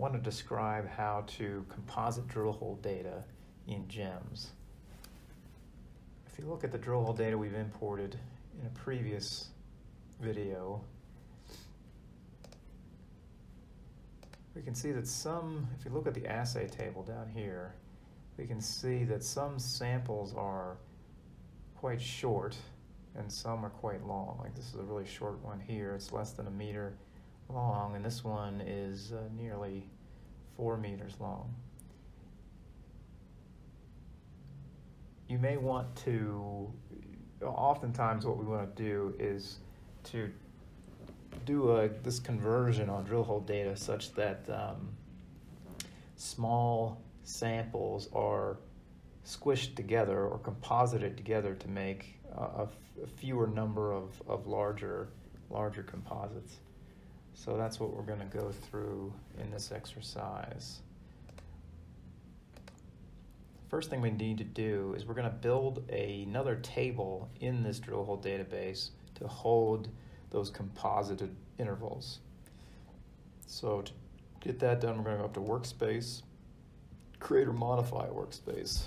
want to describe how to composite drill hole data in GEMS. If you look at the drill hole data we've imported in a previous video, we can see that some, if you look at the assay table down here, we can see that some samples are quite short and some are quite long. Like this is a really short one here. It's less than a meter long, and this one is uh, nearly four meters long. You may want to, oftentimes what we want to do is to do a, this conversion on drill hole data such that um, small samples are squished together or composited together to make a, fewer number of, of larger larger composites. So that's what we're going to go through in this exercise. First thing we need to do is we're going to build a, another table in this drill hole database to hold those composited intervals. So to get that done, we're going to go up to Workspace, Create or Modify Workspace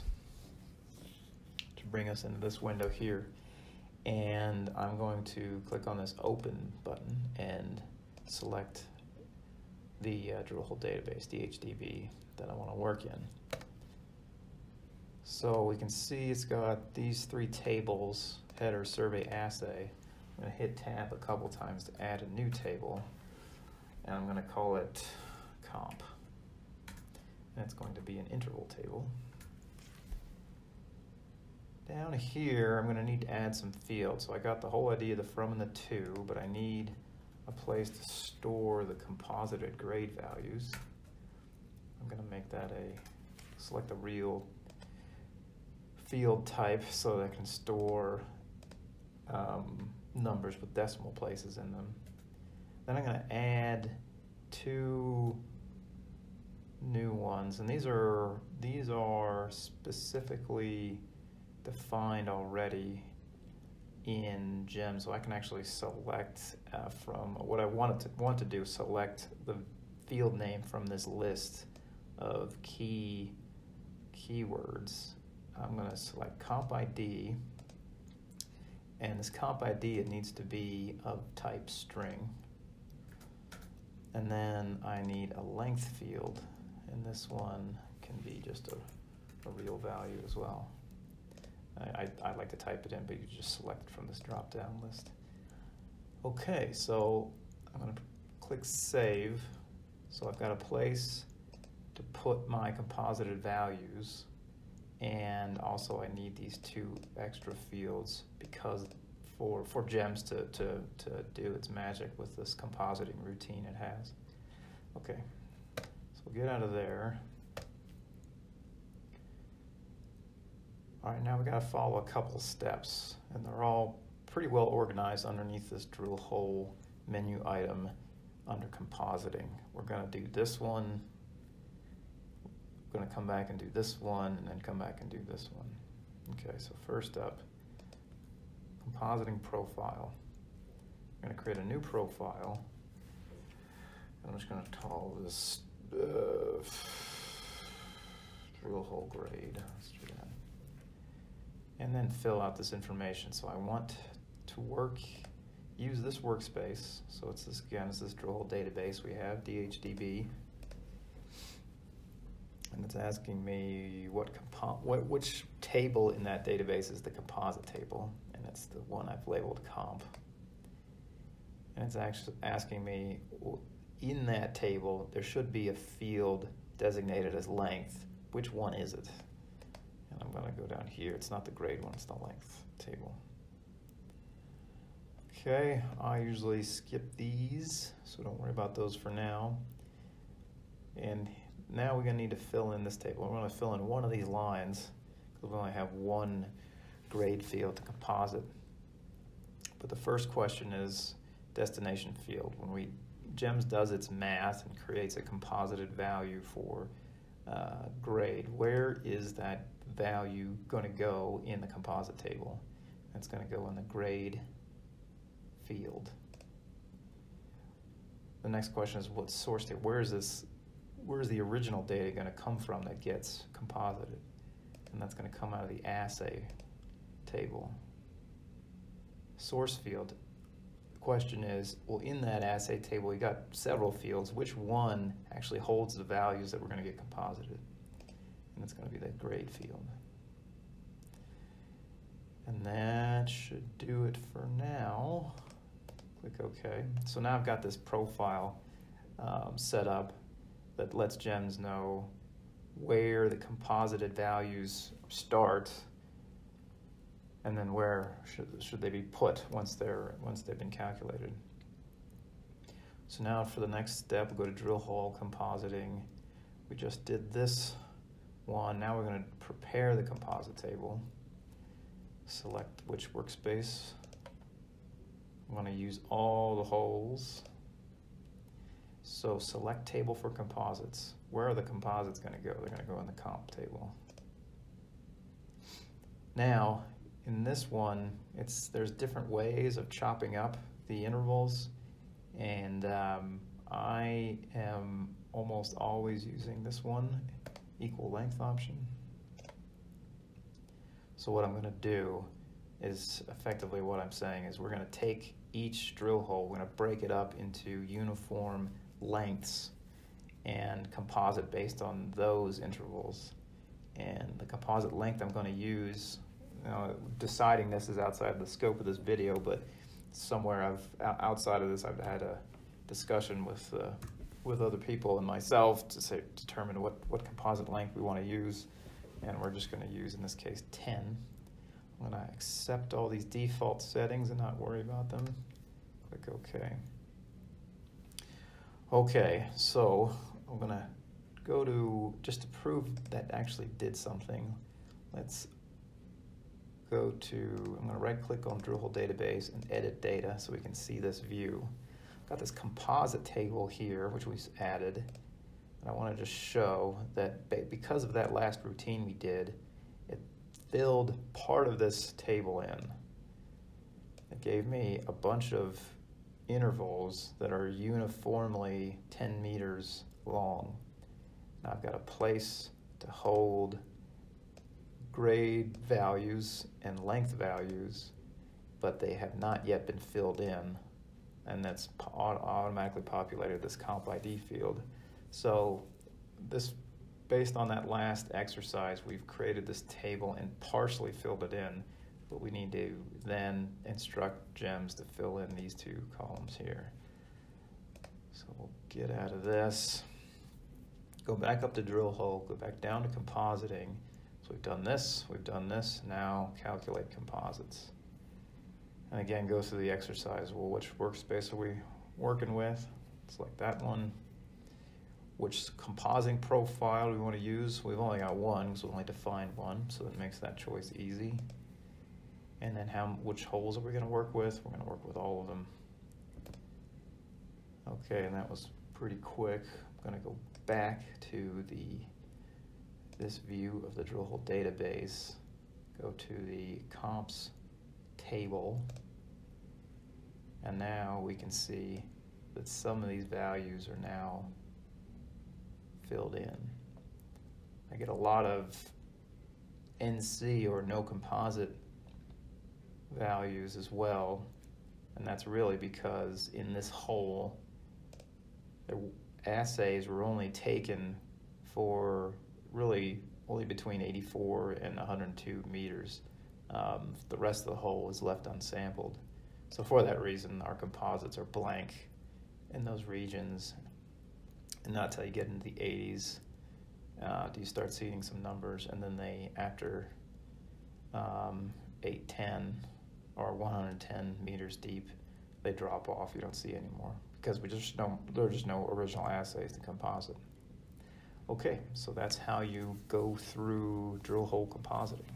to bring us into this window here. And I'm going to click on this Open button and select the uh, database, DHDB, that I want to work in. So we can see it's got these three tables, header, survey, assay. I'm going to hit tab a couple times to add a new table, and I'm going to call it comp. That's going to be an interval table. Down here, I'm going to need to add some fields. So I got the whole idea of the from and the to, but I need a place to store the composited grade values. I'm going to make that a, select a real field type so that I can store um, numbers with decimal places in them. Then I'm going to add two new ones, and these are these are specifically defined already in GEM, so I can actually select uh, from what I wanted to want to do, select the field name from this list of key keywords. I'm going to select comp ID, and this comp ID it needs to be of type string. And then I need a length field, and this one can be just a, a real value as well. I, I, I like to type it in, but you just select from this drop-down list. Okay, so I'm going to click Save. So I've got a place to put my composited values, and also I need these two extra fields because for, for GEMS to, to, to do its magic with this compositing routine it has. Okay, so we'll get out of there. All right, now we got to follow a couple steps, and they're all pretty well organized underneath this drill hole menu item under compositing. We're going to do this one, we're going to come back and do this one, and then come back and do this one. Okay, so first up, compositing profile. I'm to create a new profile. I'm just to call this uh, drill hole grade. Let's do that and then fill out this information. So I want to work, use this workspace. So it's this, again, it's this drill hole database we have, DHDB. And it's asking me what, what which table in that database is the composite table. And it's the one I've labeled comp. And it's actually asking me, in that table, there should be a field designated as length. Which one is it? And I'm going to go down here. It's not the grade one, it's the length table. Okay, I usually skip these, so don't worry about those for now. And now we're going to need to fill in this table. We're going to fill in one of these lines because we only have one grade field to composite. But the first question is destination field. When we GEMS does its math and creates a composited value for uh, grade, where is that value going to go in the composite table. It's going to go in the grade field. The next question is what source data? Where is this? where's the original data going to come from that gets composited? And that's going to come out of the assay table. Source field. The question is, well, in that assay table, we got several fields. Which one actually holds the values that we're going to get composited? And it's going to be that grade field. And that should do it for now. Click OK. So now I've got this profile um, set up that lets GEMS know where the composited values start and then where should, should they be put once they're once they've been calculated. So now for the next step, we'll go to drill hole compositing. We just did this one. Now we're going to prepare the composite table. Select which workspace. I'm going to use all the holes. So select table for composites. Where are the composites going to go? They're going to go in the comp table. Now, in this one, it's there's different ways of chopping up the intervals, and um, I am almost always using this one, equal length option. So what I'm going to do is effectively what I'm saying is we're going to take each drill hole, we're going to break it up into uniform lengths and composite based on those intervals. And the composite length I'm going to use, you know, deciding this is outside the scope of this video, but somewhere I've outside of this I've had a discussion with uh, with other people and myself to say determine what what composite length we want to use, and we're just going to use in this case 10. I'm going to accept all these default settings and not worry about them. Click OK. Okay, so I'm gonna go to, just to prove that actually did something, let's go to, I'm gonna right click on hole database and edit data so we can see this view. Got this composite table here, which we added, and I wanna just show that because of that last routine we did, it filled part of this table in. It gave me a bunch of intervals that are uniformly 10 meters long. Now I've got a place to hold grade values and length values, but they have not yet been filled in, and that's automatically populated this comp ID field. So this, based on that last exercise, we've created this table and partially filled it in but we need to then instruct GEMS to fill in these two columns here. So we'll get out of this, go back up to drill hole, go back down to compositing. So we've done this, we've done this, now calculate composites. And again, go through the exercise. Well, which workspace are we working with? It's like that one. Which composing profile we want to use? We've only got one because we only defined one, so it makes that choice easy and then how which holes are we going to work with? We're going to work with all of them. Okay, and that was pretty quick. I'm going to go back to the this view of the drill hole database. Go to the comps table, and now we can see that some of these values are now filled in. I get a lot of NC or no composite values as well. And that's really because in this hole, the assays were only taken for really only between 84 and 102 meters. Um, the rest of the hole is left unsampled. So for that reason, our composites are blank in those regions. And not until you get into the 80s uh, do you start seeing some numbers. And then they, after um, 810, or 110 meters deep, they drop off. You don't see anymore because we just don't. There are just no original assays to composite. Okay, so that's how you go through drill hole compositing.